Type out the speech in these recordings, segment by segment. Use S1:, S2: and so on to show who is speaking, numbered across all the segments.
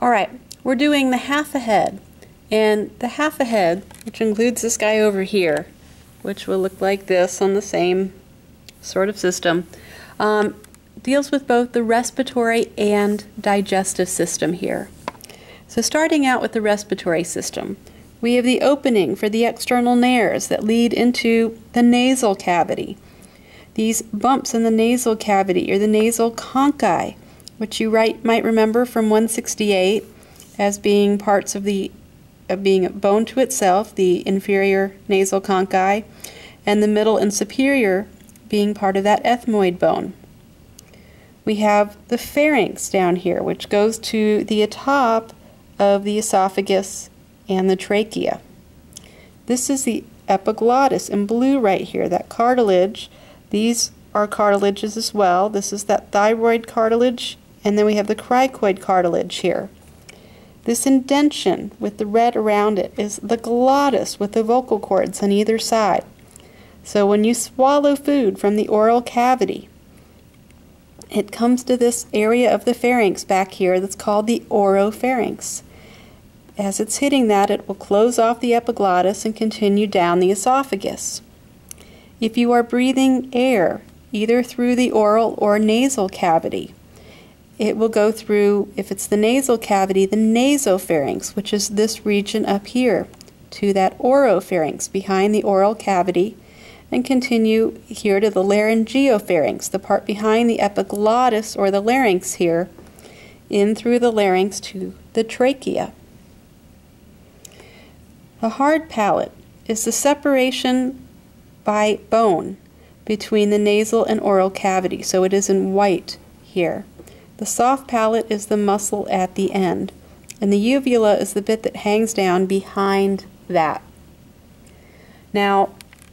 S1: All right, we're doing the half a head. And the half a head, which includes this guy over here, which will look like this on the same sort of system, um, deals with both the respiratory and digestive system here. So starting out with the respiratory system, we have the opening for the external nares that lead into the nasal cavity. These bumps in the nasal cavity are the nasal conchae, which you write, might remember from 168 as being parts of the of being a bone to itself, the inferior nasal conchae, and the middle and superior being part of that ethmoid bone. We have the pharynx down here, which goes to the top of the esophagus and the trachea. This is the epiglottis in blue right here, that cartilage. These are cartilages as well. This is that thyroid cartilage, and then we have the cricoid cartilage here. This indention with the red around it is the glottis with the vocal cords on either side. So when you swallow food from the oral cavity, it comes to this area of the pharynx back here that's called the oropharynx. As it's hitting that, it will close off the epiglottis and continue down the esophagus. If you are breathing air, either through the oral or nasal cavity, it will go through, if it's the nasal cavity, the nasopharynx, which is this region up here, to that oropharynx behind the oral cavity, and continue here to the laryngopharynx, the part behind the epiglottis or the larynx here, in through the larynx to the trachea. The hard palate is the separation by bone between the nasal and oral cavity, so it is in white here. The soft palate is the muscle at the end, and the uvula is the bit that hangs down behind that. Now,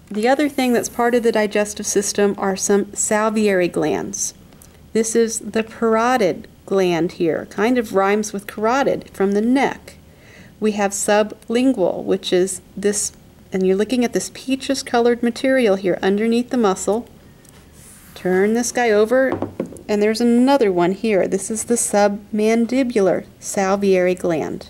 S1: the other thing that's part of the digestive system are some salivary glands. This is the parotid gland here, kind of rhymes with carotid from the neck. We have sublingual, which is this, and you're looking at this peaches colored material here underneath the muscle. Turn this guy over, and there's another one here. This is the submandibular salivary gland.